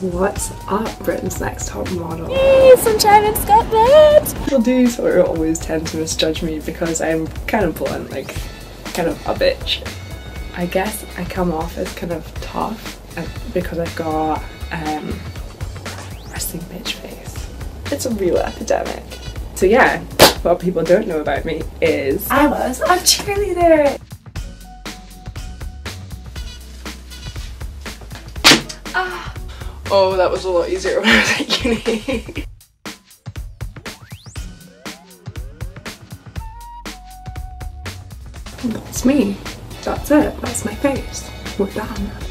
What's up, Britain's Next Top Model? Yay, sunshine in Scotland! People do sort of always tend to misjudge me because I'm kind of blunt, like kind of a bitch. I guess I come off as kind of tough because I've got um, resting bitch face. It's a real epidemic. So yeah, what people don't know about me is I was a cheerleader! Ah. Oh, that was a lot easier when I was at uni. That's me. That's it. That's my face. We're done.